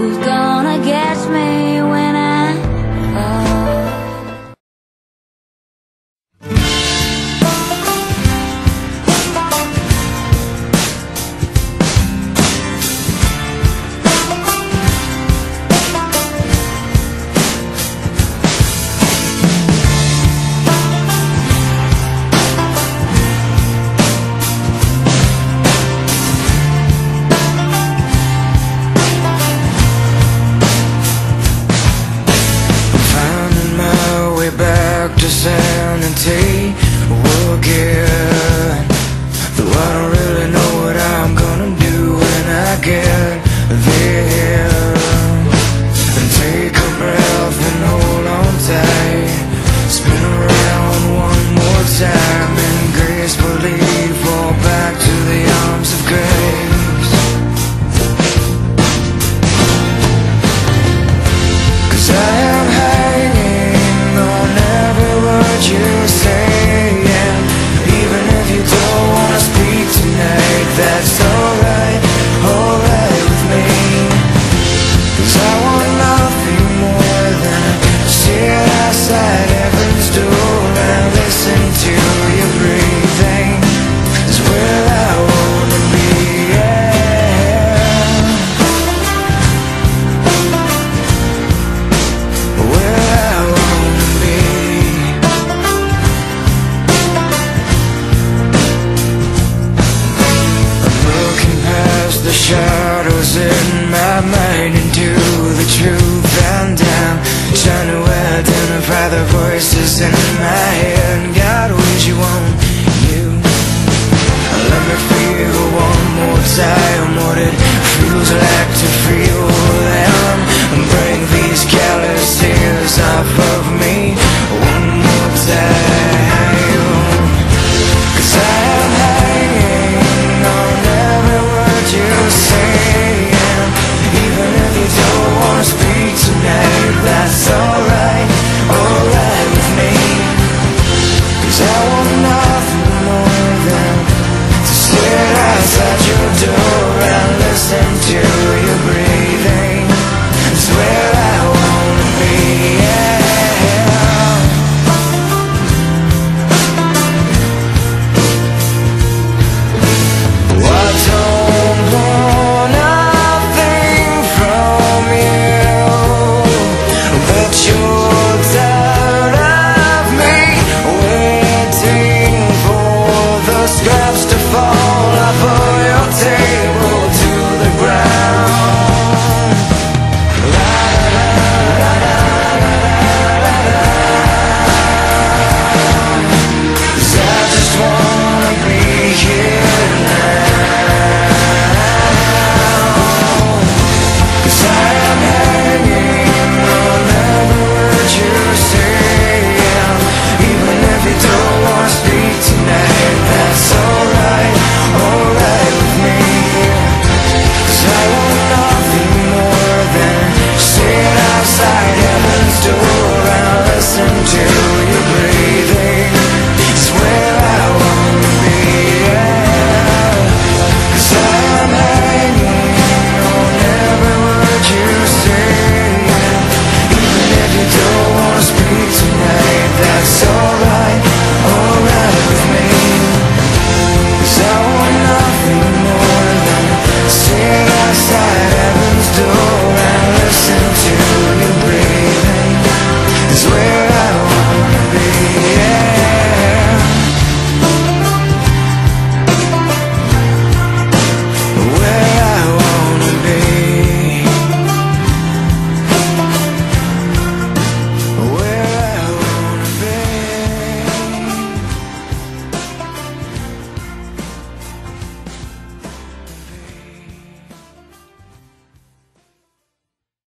Who's gonna catch me? is the shadows in my mind into the truth and I'm Trying to identify the voices in my head God, would you want you? Let me feel one more time what it